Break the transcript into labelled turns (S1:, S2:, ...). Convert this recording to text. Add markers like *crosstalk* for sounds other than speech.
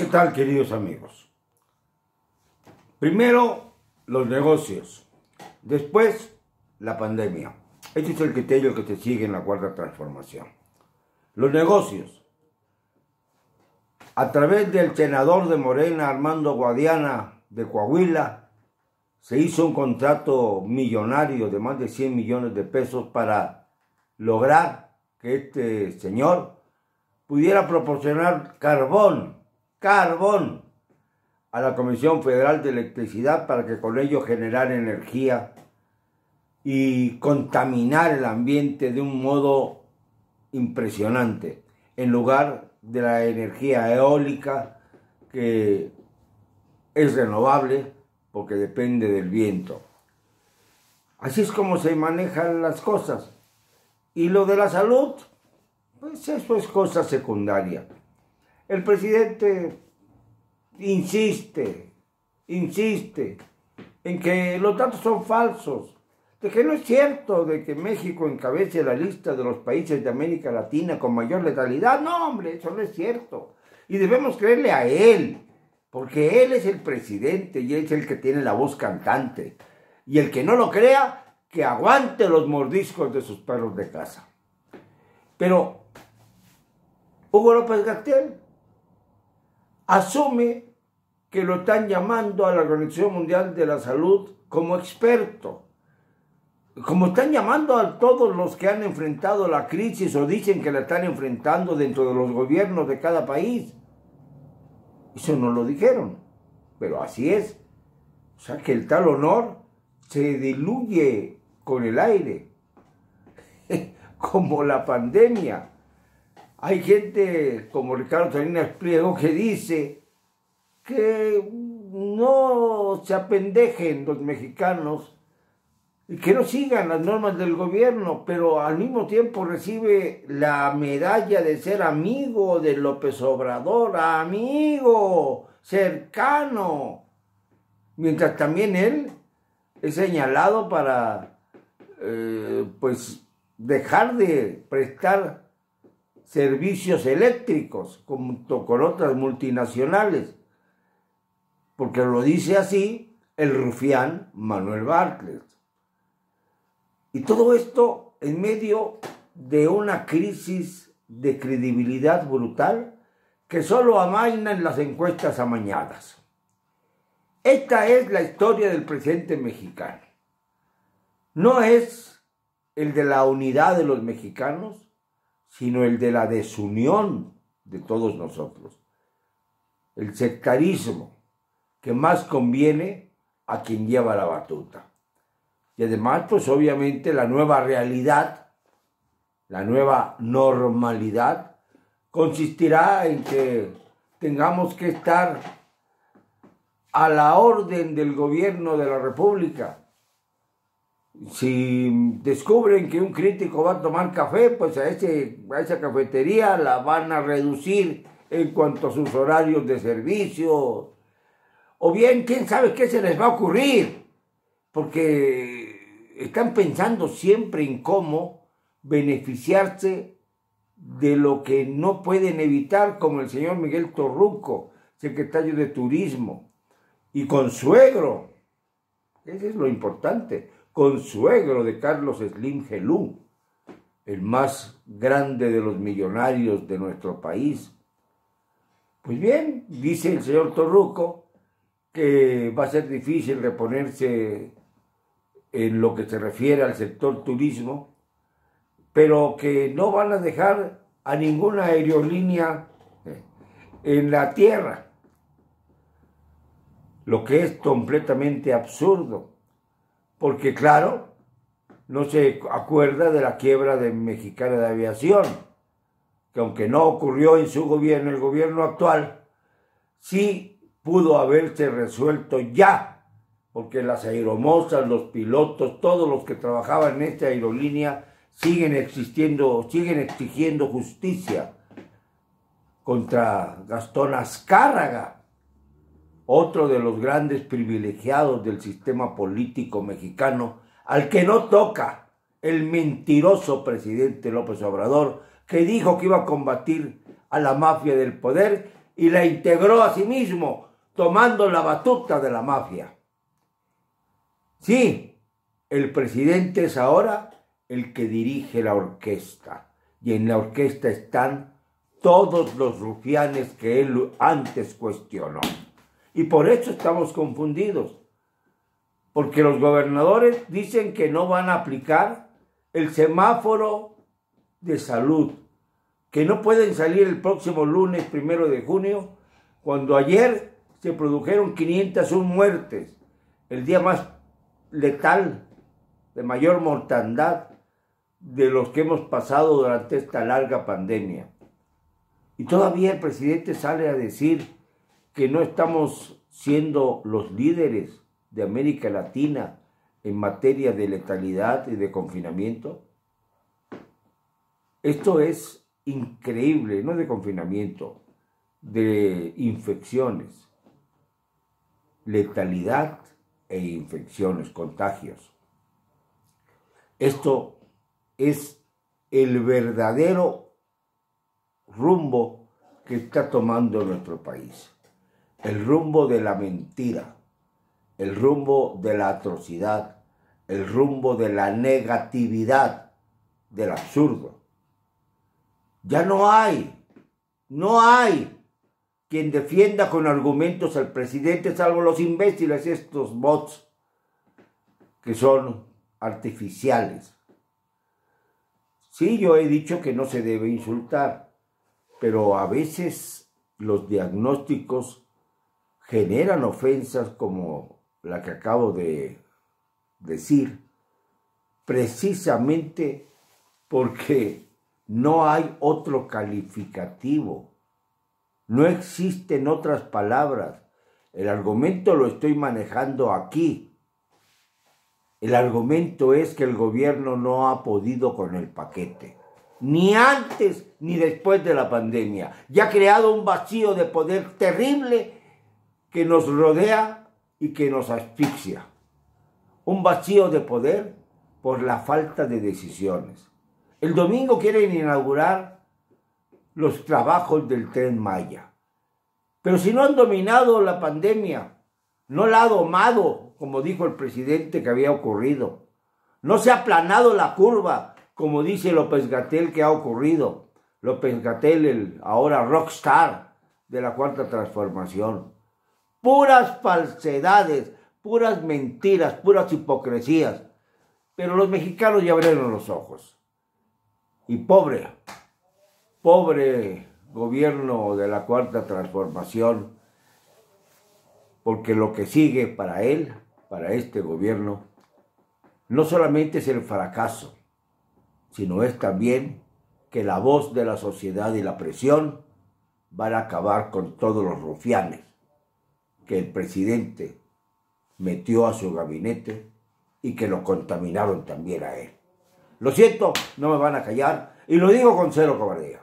S1: ¿Qué tal, queridos amigos? Primero, los negocios. Después, la pandemia. Este es el criterio que te sigue en la cuarta transformación. Los negocios. A través del senador de Morena, Armando Guadiana, de Coahuila, se hizo un contrato millonario de más de 100 millones de pesos para lograr que este señor pudiera proporcionar carbón carbón a la Comisión Federal de Electricidad para que con ello generara energía y contaminar el ambiente de un modo impresionante, en lugar de la energía eólica que es renovable porque depende del viento. Así es como se manejan las cosas. Y lo de la salud, pues eso es cosa secundaria. El presidente insiste, insiste en que los datos son falsos, de que no es cierto de que México encabece la lista de los países de América Latina con mayor letalidad. No, hombre, eso no es cierto. Y debemos creerle a él, porque él es el presidente y es el que tiene la voz cantante. Y el que no lo crea, que aguante los mordiscos de sus perros de casa. Pero Hugo López Gatell asume que lo están llamando a la Organización Mundial de la Salud como experto. Como están llamando a todos los que han enfrentado la crisis o dicen que la están enfrentando dentro de los gobiernos de cada país. Eso no lo dijeron, pero así es. O sea que el tal honor se diluye con el aire, *laughs* como la pandemia. Hay gente como Ricardo Salinas Pliego que dice que no se apendejen los mexicanos y que no sigan las normas del gobierno, pero al mismo tiempo recibe la medalla de ser amigo de López Obrador, amigo, cercano, mientras también él es señalado para eh, pues dejar de prestar servicios eléctricos junto con otras multinacionales, porque lo dice así el rufián Manuel Bartlett. Y todo esto en medio de una crisis de credibilidad brutal que solo amaina en las encuestas amañadas. Esta es la historia del presidente mexicano. No es el de la unidad de los mexicanos, sino el de la desunión de todos nosotros. El sectarismo que más conviene a quien lleva la batuta. Y además, pues obviamente la nueva realidad, la nueva normalidad, consistirá en que tengamos que estar a la orden del gobierno de la República si descubren que un crítico va a tomar café, pues a, ese, a esa cafetería la van a reducir en cuanto a sus horarios de servicio. O bien, quién sabe qué se les va a ocurrir, porque están pensando siempre en cómo beneficiarse de lo que no pueden evitar, como el señor Miguel Torruco, secretario de Turismo, y con suegro. Eso es lo importante consuegro de Carlos Slim Gelú, el más grande de los millonarios de nuestro país. Pues bien, dice el señor Torruco que va a ser difícil reponerse en lo que se refiere al sector turismo, pero que no van a dejar a ninguna aerolínea eh, en la tierra, lo que es completamente absurdo porque claro, no se acuerda de la quiebra de Mexicana de Aviación, que aunque no ocurrió en su gobierno, el gobierno actual, sí pudo haberse resuelto ya, porque las aeromosas, los pilotos, todos los que trabajaban en esta aerolínea siguen existiendo, siguen exigiendo justicia contra Gastón Azcárraga, otro de los grandes privilegiados del sistema político mexicano, al que no toca el mentiroso presidente López Obrador, que dijo que iba a combatir a la mafia del poder y la integró a sí mismo, tomando la batuta de la mafia. Sí, el presidente es ahora el que dirige la orquesta y en la orquesta están todos los rufianes que él antes cuestionó. Y por eso estamos confundidos, porque los gobernadores dicen que no van a aplicar el semáforo de salud, que no pueden salir el próximo lunes primero de junio, cuando ayer se produjeron 501 muertes, el día más letal, de mayor mortandad de los que hemos pasado durante esta larga pandemia. Y todavía el presidente sale a decir que no estamos siendo los líderes de América Latina en materia de letalidad y de confinamiento. Esto es increíble, no de confinamiento, de infecciones, letalidad e infecciones, contagios. Esto es el verdadero rumbo que está tomando nuestro país. El rumbo de la mentira, el rumbo de la atrocidad, el rumbo de la negatividad, del absurdo. Ya no hay, no hay quien defienda con argumentos al presidente, salvo los imbéciles, estos bots, que son artificiales. Sí, yo he dicho que no se debe insultar, pero a veces los diagnósticos generan ofensas como la que acabo de decir, precisamente porque no hay otro calificativo, no existen otras palabras. El argumento lo estoy manejando aquí, el argumento es que el gobierno no ha podido con el paquete, ni antes ni después de la pandemia, y ha creado un vacío de poder terrible que nos rodea y que nos asfixia. Un vacío de poder por la falta de decisiones. El domingo quieren inaugurar los trabajos del tren Maya. Pero si no han dominado la pandemia, no la ha domado como dijo el presidente que había ocurrido. No se ha aplanado la curva, como dice López Gatel que ha ocurrido. López Gatel, el ahora rockstar de la cuarta transformación. Puras falsedades, puras mentiras, puras hipocresías. Pero los mexicanos ya abrieron los ojos. Y pobre, pobre gobierno de la cuarta transformación, porque lo que sigue para él para este gobierno no solamente es el fracaso, sino es también que la voz de la sociedad y la presión van a acabar con todos los rufianes que el presidente metió a su gabinete y que lo contaminaron también a él. Lo siento, no me van a callar y lo digo con cero cobardía.